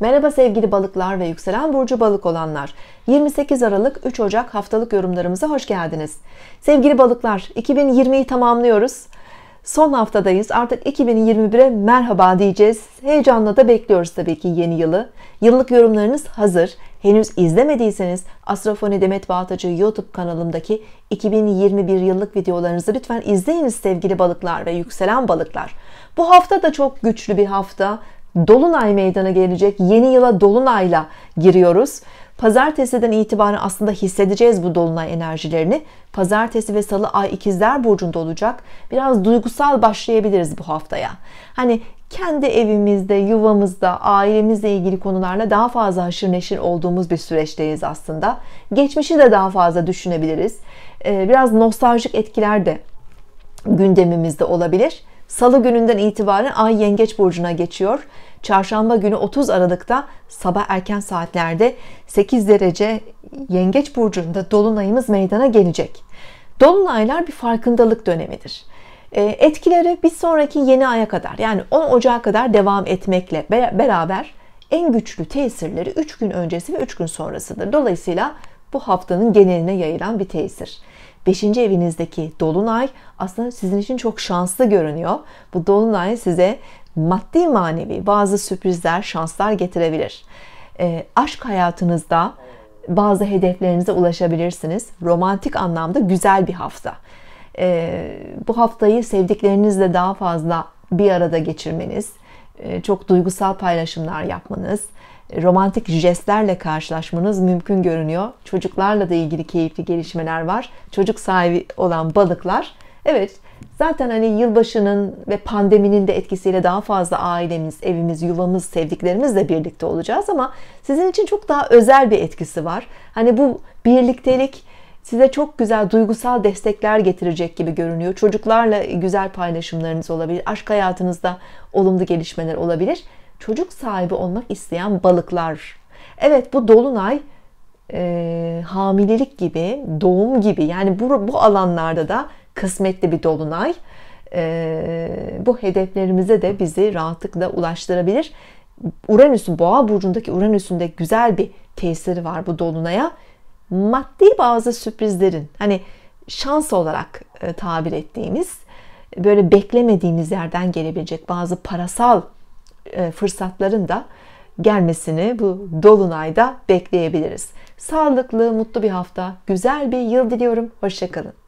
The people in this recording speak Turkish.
Merhaba sevgili balıklar ve yükselen burcu balık olanlar. 28 Aralık 3 Ocak haftalık yorumlarımıza hoş geldiniz. Sevgili balıklar, 2020'yi tamamlıyoruz. Son haftadayız. Artık 2021'e merhaba diyeceğiz. Heyecanla da bekliyoruz tabii ki yeni yılı. Yıllık yorumlarınız hazır. Henüz izlemediyseniz Astrofoni Demet Bağtacı YouTube kanalımdaki 2021 yıllık videolarınızı lütfen izleyiniz sevgili balıklar ve yükselen balıklar. Bu hafta da çok güçlü bir hafta. Dolunay meydana gelecek. Yeni yıla dolunayla giriyoruz. Pazartesiden itibaren aslında hissedeceğiz bu dolunay enerjilerini. Pazartesi ve salı ay ikizler burcunda olacak. Biraz duygusal başlayabiliriz bu haftaya. Hani kendi evimizde, yuvamızda, ailemizle ilgili konularla daha fazla haşır neşir olduğumuz bir süreçteyiz aslında. Geçmişi de daha fazla düşünebiliriz. Ee, biraz nostaljik etkiler de gündemimizde olabilir. Salı gününden itibaren Ay Yengeç burcuna geçiyor. Çarşamba günü 30 Aralık'ta sabah erken saatlerde 8 derece Yengeç burcunda dolunayımız meydana gelecek. Dolunaylar bir farkındalık dönemidir. Ee, etkileri bir sonraki yeni aya kadar yani 10 Ocak'a kadar devam etmekle beraber en güçlü tesirleri 3 gün öncesi ve 3 gün sonrasıdır. Dolayısıyla bu haftanın geneline yayılan bir tesir. 5. evinizdeki dolunay aslında sizin için çok şanslı görünüyor. Bu dolunay size maddi manevi bazı sürprizler, şanslar getirebilir. E, aşk hayatınızda bazı hedeflerinize ulaşabilirsiniz. Romantik anlamda güzel bir hafta. E, bu haftayı sevdiklerinizle daha fazla bir arada geçirmeniz, e, çok duygusal paylaşımlar yapmanız, romantik jestlerle karşılaşmanız mümkün görünüyor. Çocuklarla da ilgili keyifli gelişmeler var. Çocuk sahibi olan balıklar. Evet zaten hani yılbaşının ve pandeminin de etkisiyle daha fazla ailemiz, evimiz, yuvamız, sevdiklerimizle birlikte olacağız ama sizin için çok daha özel bir etkisi var. Hani bu birliktelik size çok güzel duygusal destekler getirecek gibi görünüyor. Çocuklarla güzel paylaşımlarınız olabilir. Aşk hayatınızda olumlu gelişmeler olabilir çocuk sahibi olmak isteyen balıklar. Evet bu dolunay e, hamilelik gibi, doğum gibi yani bu, bu alanlarda da kısmetli bir dolunay. E, bu hedeflerimize de bizi rahatlıkla ulaştırabilir. Uranüs'ün boğa burcundaki Uranüs'ün de güzel bir tesiri var bu dolunaya. Maddi bazı sürprizlerin hani şans olarak e, tabir ettiğimiz böyle beklemediğimiz yerden gelebilecek bazı parasal fırsatların da gelmesini bu dolunayda bekleyebiliriz. Sağlıklı, mutlu bir hafta, güzel bir yıl diliyorum. Hoşçakalın.